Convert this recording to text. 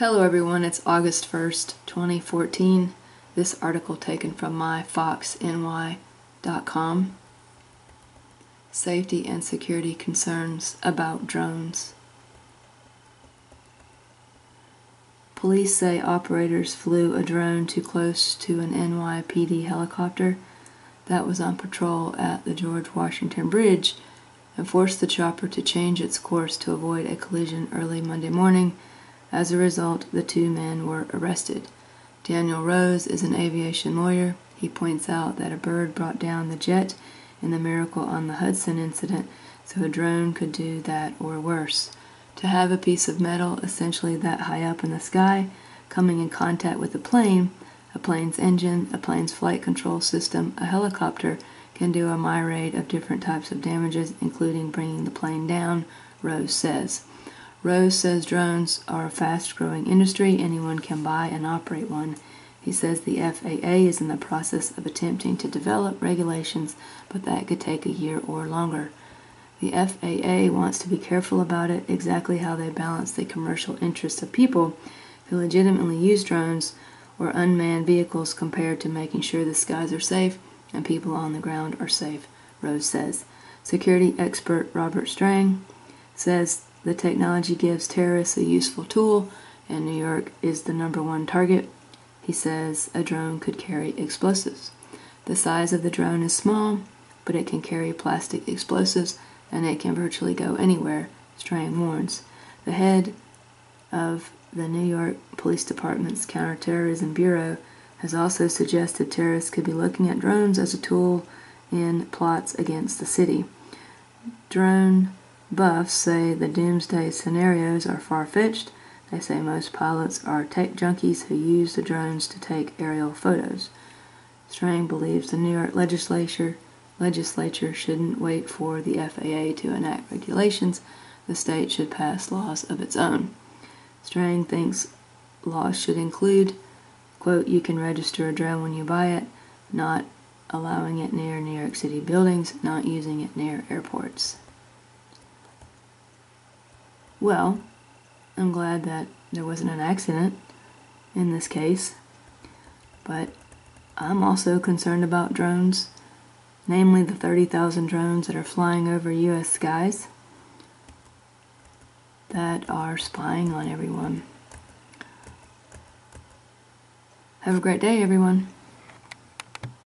Hello everyone, it's August 1st, 2014. This article taken from myfoxny.com. Safety and security concerns about drones. Police say operators flew a drone too close to an NYPD helicopter that was on patrol at the George Washington Bridge and forced the chopper to change its course to avoid a collision early Monday morning as a result, the two men were arrested. Daniel Rose is an aviation lawyer. He points out that a bird brought down the jet in the Miracle on the Hudson incident, so a drone could do that or worse. To have a piece of metal essentially that high up in the sky coming in contact with a plane, a plane's engine, a plane's flight control system, a helicopter, can do a myriad of different types of damages, including bringing the plane down, Rose says. Rose says drones are a fast growing industry. Anyone can buy and operate one. He says the FAA is in the process of attempting to develop regulations, but that could take a year or longer. The FAA wants to be careful about it, exactly how they balance the commercial interests of people who legitimately use drones or unmanned vehicles compared to making sure the skies are safe and people on the ground are safe, Rose says. Security expert Robert Strang says the technology gives terrorists a useful tool, and New York is the number one target. He says a drone could carry explosives. The size of the drone is small, but it can carry plastic explosives and it can virtually go anywhere, Strang warns. The head of the New York Police Department's Counterterrorism Bureau has also suggested terrorists could be looking at drones as a tool in plots against the city. Drone Buffs say the doomsday scenarios are far fetched. They say most pilots are tech junkies who use the drones to take aerial photos. Strang believes the New York legislature legislature shouldn't wait for the FAA to enact regulations. The state should pass laws of its own. Strang thinks laws should include, quote, you can register a drone when you buy it, not allowing it near New York City buildings, not using it near airports. Well, I'm glad that there wasn't an accident in this case, but I'm also concerned about drones, namely the 30,000 drones that are flying over U.S. skies that are spying on everyone. Have a great day, everyone.